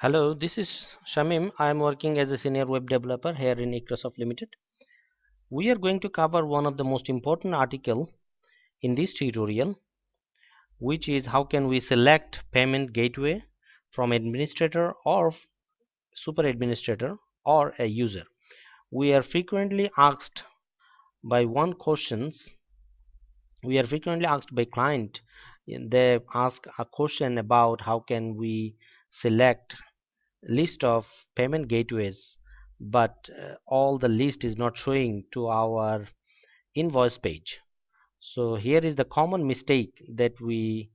Hello, this is Shamim. I am working as a senior web developer here in Eicra Soft Limited. We are going to cover one of the most important article in this tutorial which is how can we select payment gateway from administrator or super administrator or a user. We are frequently asked by one questions we are frequently asked by client they ask a question about how can we select list of payment gateways but uh, all the list is not showing to our invoice page. So here is the common mistake that we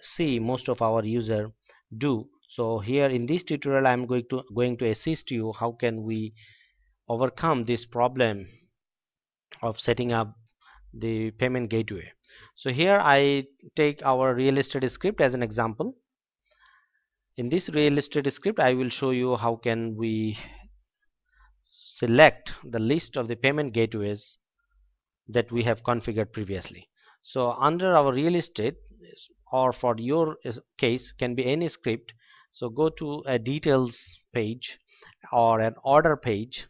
see most of our user do. So here in this tutorial i'm going to going to assist you how can we overcome this problem of setting up the payment gateway. So here I take our real estate script as an example in this real estate script I will show you how can we select the list of the payment gateways that we have configured previously. So under our real estate or for your case can be any script. So go to a details page or an order page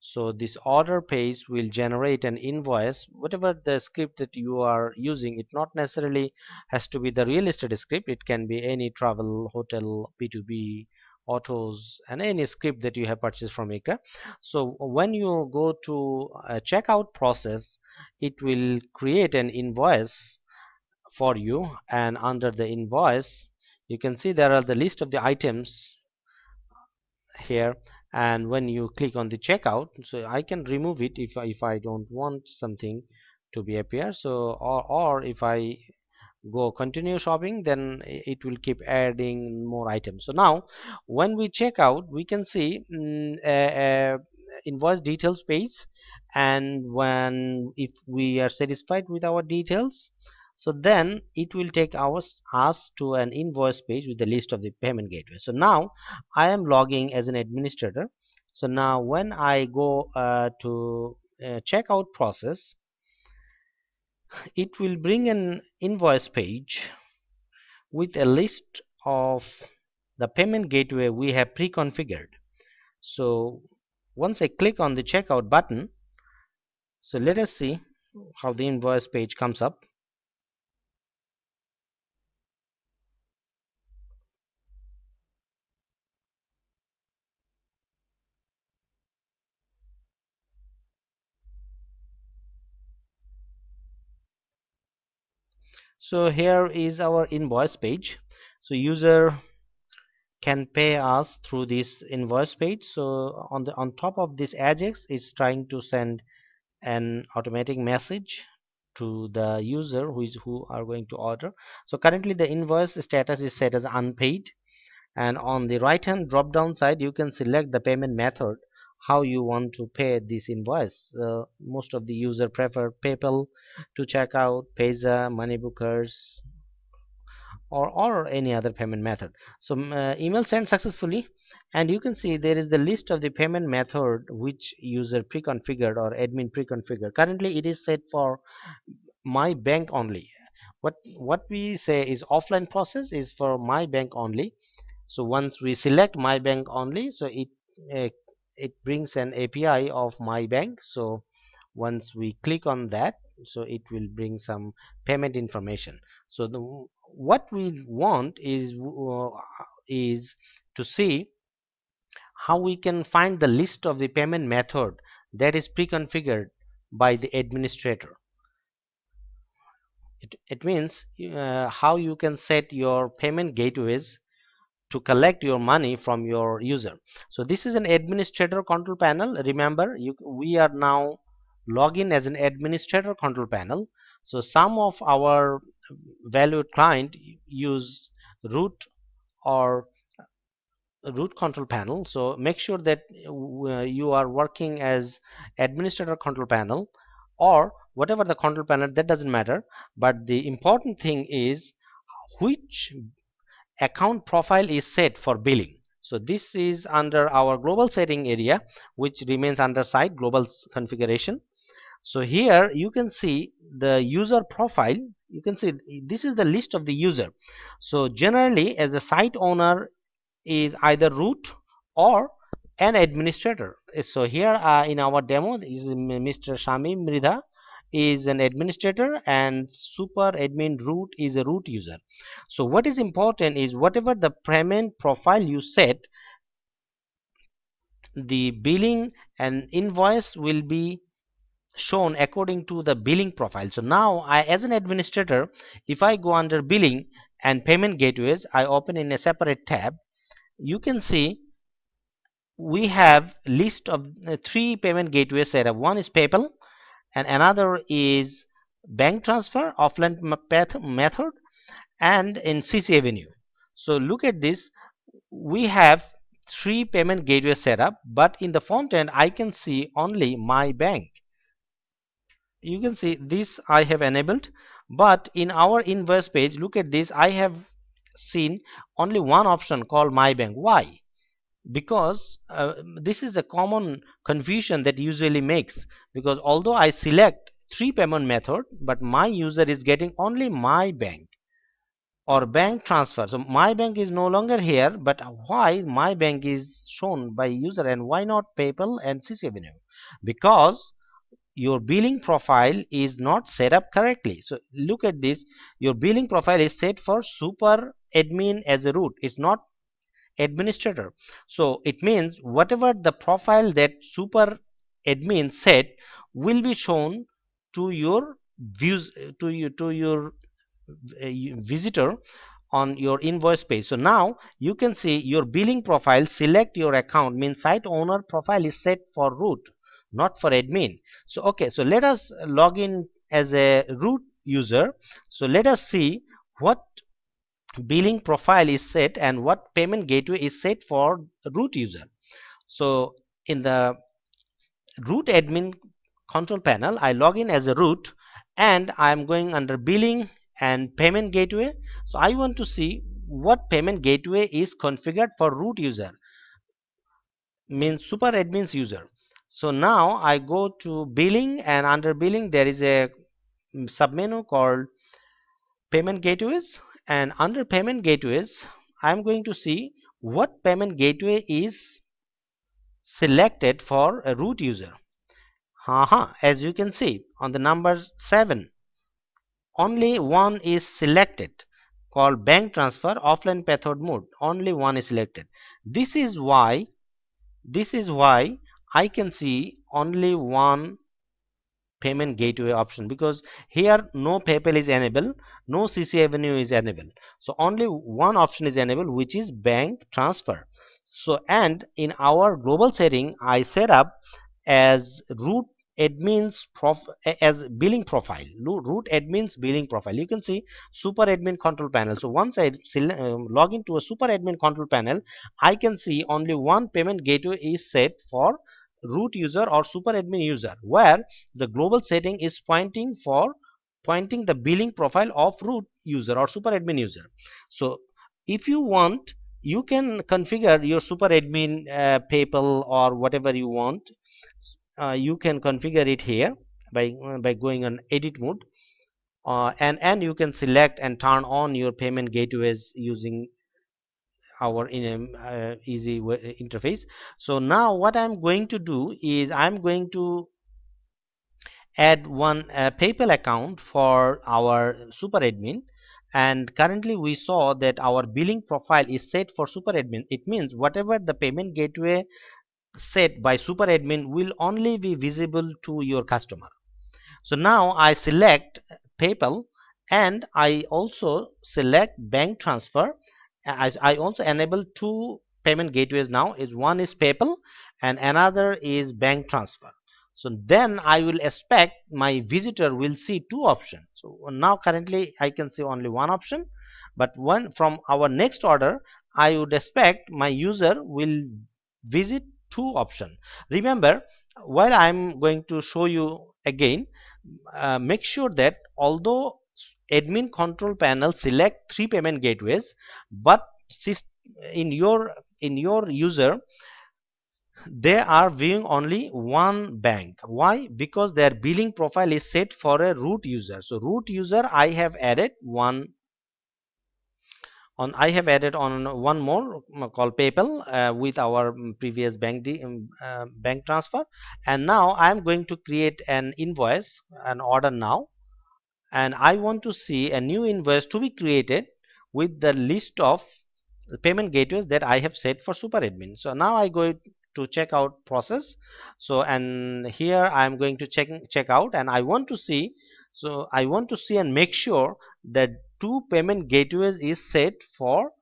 so this order page will generate an invoice whatever the script that you are using. It not necessarily has to be the real estate script. It can be any travel hotel b2b autos and any script that you have purchased from Eicra so when you go to a checkout process it will create an invoice for you. And under the invoice you can see there are the list of the items here and when you click on the checkout so I can remove it if, if I don't want something to be appear. So or, or if I go continue shopping then it will keep adding more items. So now when we check out we can see mm, invoice details page. And when if we are satisfied with our details so then it will take us, us to an invoice page with the list of the payment gateway. So now I am logging as an administrator. So now when I go uh, to checkout process it will bring an invoice page with a list of the payment gateway we have pre-configured. So once I click on the checkout button so let us see how the invoice page comes up so here is our invoice page. So user can pay us through this invoice page. So on the on top of this ajax is trying to send an automatic message to the user who is who are going to order. So currently the invoice status is set as unpaid. And on the right hand drop down side you can select the payment method how you want to pay this invoice. Uh, most of the user prefer PayPal to check out Payza, Moneybookers or, or any other payment method. So uh, email sent successfully and you can see there is the list of the payment method which user pre-configured or admin pre-configured. Currently it is set for my bank only. What what we say is offline process is for my bank only. So once we select my bank only so it uh, it brings an API of my bank. So once we click on that so it will bring some payment information. So the what we want is uh, is to see how we can find the list of the payment method that is pre-configured by the administrator. It, it means uh, how you can set your payment gateways to collect your money from your user. So this is an administrator control panel. Remember you, we are now login as an administrator control panel. So some of our valued client use root or root control panel. So make sure that uh, you are working as administrator control panel or whatever the control panel that doesn't matter. But the important thing is which account profile is set for billing. So this is under our global setting area which remains under site global configuration. So here you can see the user profile. You can see this is the list of the user. So generally as a site owner is either root or an administrator. So here uh, in our demo is mr shamim mridha is an administrator and super admin root is a root user. So what is important is whatever the payment profile you set the billing and invoice will be shown according to the billing profile. So now i as an administrator if i go under billing and payment gateways i open in a separate tab you can see we have list of uh, three payment gateways set up one is paypal and another is bank transfer offline method and in cc avenue. So look at this. We have three payment gateway set up but in the front end I can see only my bank. You can see this I have enabled but in our invoice page look at this. I have seen only one option called my bank. Why because uh, this is a common confusion that usually makes because although I select three payment method but my user is getting only my bank or bank transfer. So my bank is no longer here but why my bank is shown by user and why not paypal and cc avenue? Because your billing profile is not set up correctly. So look at this. Your billing profile is set for super admin as a root. It's not administrator. So it means whatever the profile that super admin set will be shown to your views to you to your uh, visitor on your invoice page. So now you can see your billing profile select your account means site owner profile is set for root not for admin. So okay so let us log in as a root user. So let us see what billing profile is set and what payment gateway is set for root user. So in the root admin control panel I log in as a root and I am going under billing and payment gateway. So I want to see what payment gateway is configured for root user means super admins user. So now I go to billing and under billing there is a submenu called payment gateways and under payment gateways I'm going to see what payment gateway is selected for a root user uh -huh. as you can see on the number 7 only one is selected called bank transfer offline method mode only one is selected this is why this is why I can see only one payment gateway option because here no PayPal is enabled no CC Avenue is enabled. So only one option is enabled which is bank transfer. So and in our global setting I set up as root admins prof as billing profile root admins billing profile. You can see super admin control panel. So once i um, log into a super admin control panel i can see only one payment gateway is set for root user or super admin user where the global setting is pointing for pointing the billing profile of root user or super admin user. So if you want you can configure your super admin uh, paypal or whatever you want. Uh, you can configure it here by uh, by going on edit mode. Uh, and and you can select and turn on your payment gateways using our in uh, easy interface. So now what i'm going to do is i'm going to add one uh, paypal account for our super admin. And currently we saw that our billing profile is set for super admin. It means whatever the payment gateway set by super admin will only be visible to your customer. So now I select PayPal and I also select bank transfer as I also enable two payment gateways now is one is PayPal and another is bank transfer. So then I will expect my visitor will see two options. So now currently I can see only one option but one from our next order I would expect my user will visit two option remember while i'm going to show you again uh, make sure that although admin control panel select three payment gateways but in your in your user they are viewing only one bank. Why? Because their billing profile is set for a root user. So root user i have added one on I have added on one more um, called PayPal uh, with our um, previous bank um, uh, bank transfer. And now I am going to create an invoice an order now and I want to see a new invoice to be created with the list of payment gateways that I have set for super admin. So now I go to checkout process. So and here I am going to check check out and I want to see so I want to see and make sure that two payment gateways is set for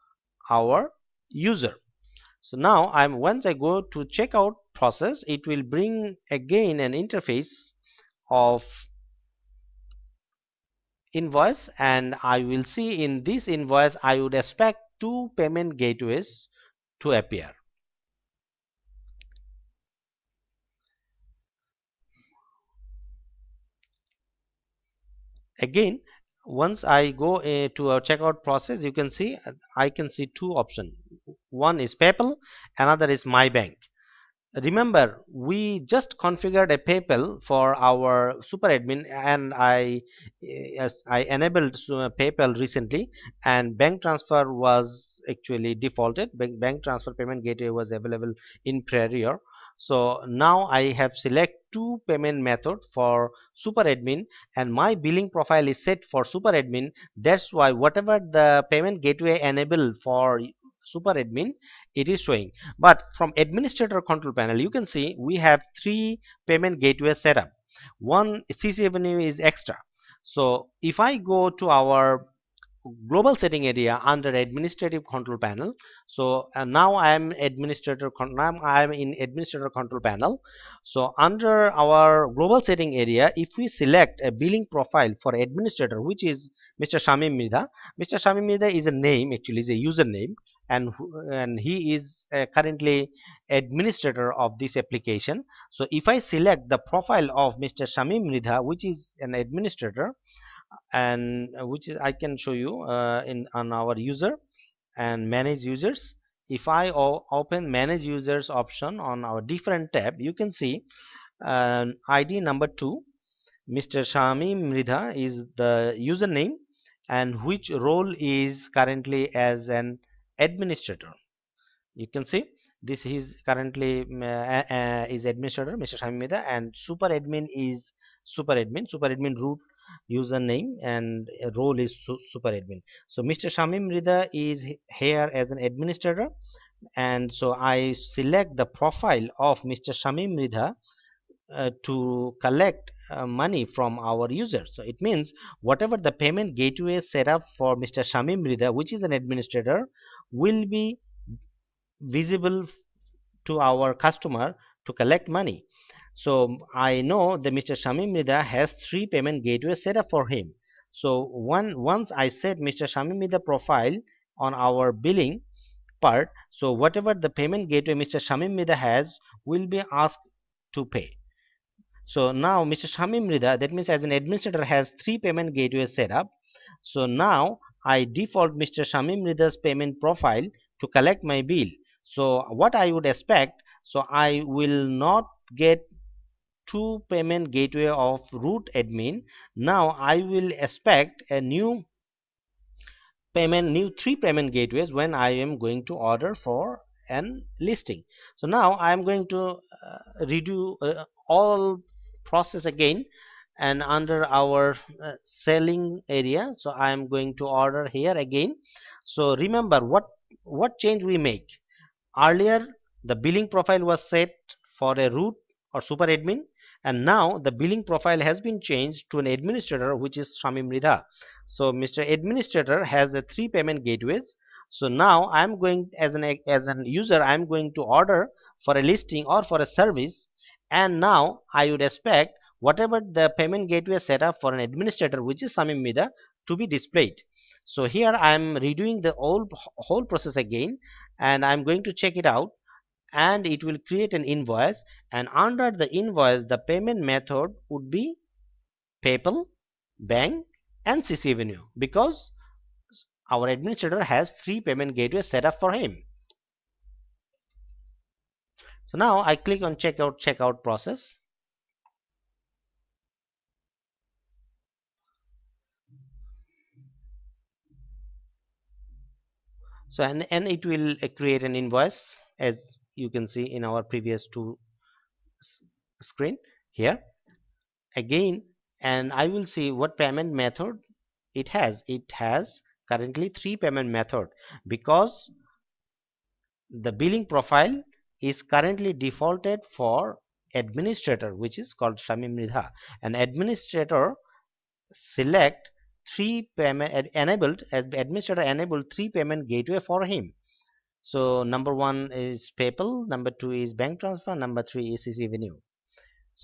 our user. So now I'm once I go to checkout process it will bring again an interface of invoice and I will see in this invoice I would expect two payment gateways to appear. Again once I go uh, to a checkout process you can see I can see two options. One is PayPal another is my bank remember we just configured a PayPal for our super admin and I yes I enabled uh, PayPal recently and bank transfer was actually defaulted. Bank, bank transfer payment gateway was available in prior so now I have select two payment method for super admin and my billing profile is set for super admin. That's why whatever the payment gateway enable for super admin it is showing. But from administrator control panel you can see we have three payment gateway setup one CCAvenue is extra. So if I go to our global setting area under administrative control panel so uh, now i am administrator now i am in administrator control panel. So under our global setting area if we select a billing profile for administrator which is mr shamim mridha mr shamim mridha is a name actually is a username and and he is uh, currently administrator of this application so if i select the profile of mr shamim mridha which is an administrator and uh, which is I can show you uh, in on our user and manage users if I open manage users option on our different tab you can see uh, ID number 2 Mr. Shamim Mridha is the username and which role is currently as an administrator. You can see this is currently uh, uh, is administrator Mr. Shamim Mridha and super admin is super admin. Super admin root username and role is super admin. So mr shamim mridha is here as an administrator. And so i select the profile of mr shamim mridha uh, to collect uh, money from our users so it means whatever the payment gateway set up for mr shamim mridha which is an administrator will be visible to our customer to collect money so I know that Mr. Shamim Mridha has three payment gateways set up for him. So one once I set Mr. Shamim Mridha profile on our billing part, so whatever the payment gateway Mr. Shamim Mridha has will be asked to pay. So now Mr. Shamim Mridha, that means as an administrator has three payment gateways set up. So now I default Mr. Shamim Mridha's payment profile to collect my bill. So what I would expect, so I will not get two payment gateway of root admin now I will expect a new payment new three payment gateways when I am going to order for an listing so now I am going to uh, redo uh, all process again and under our uh, selling area so I am going to order here again so remember what what change we make earlier the billing profile was set for a root or super admin and now the billing profile has been changed to an administrator which is Shamim Mridha. So Mr. Administrator has a three payment gateways. So now I am going as an as an user I am going to order for a listing or for a service and now I would expect whatever the payment gateway set up for an administrator which is Shamim Mridha to be displayed. So here I am redoing the whole whole process again and I am going to check it out and it will create an invoice and under the invoice the payment method would be PayPal, bank and CC CCAvenue because our administrator has three payment gateways set up for him. So now I click on checkout checkout process. So and, and it will create an invoice as you can see in our previous two screen here. Again and I will see what payment method it has. It has currently three payment method because the billing profile is currently defaulted for administrator which is called Shamim Mridha. An administrator select three payment enabled administrator enabled three payment gateway for him. So number one is PayPal number two is bank transfer number three is CCAvenue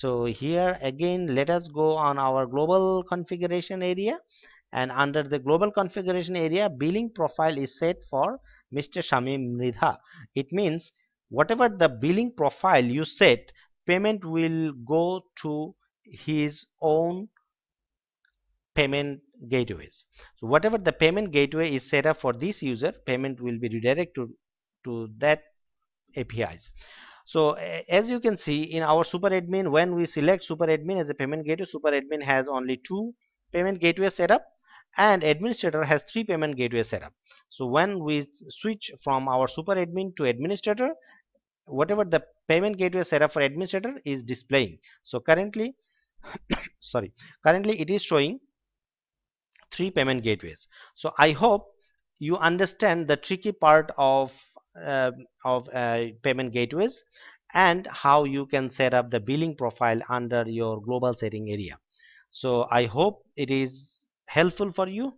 so here again let us go on our global configuration area. And under the global configuration area billing profile is set for Mr. Shamim Mridha. It means whatever the billing profile you set payment will go to his own payment gateways. So whatever the payment gateway is set up for this user payment will be redirected to, to that apis so as you can see in our super admin when we select super admin as a payment gateway super admin has only two payment gateways set up and administrator has three payment gateways set up. So when we switch from our super admin to administrator whatever the payment gateway setup for administrator is displaying. So currently sorry currently it is showing three payment gateways. So i hope you understand the tricky part of uh, of uh, payment gateways and how you can set up the billing profile under your global setting area. So i hope it is helpful for you.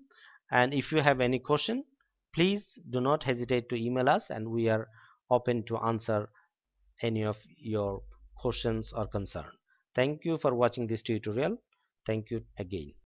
And if you have any question please do not hesitate to email us and we are open to answer any of your questions or concern. Thank you for watching this tutorial. Thank you again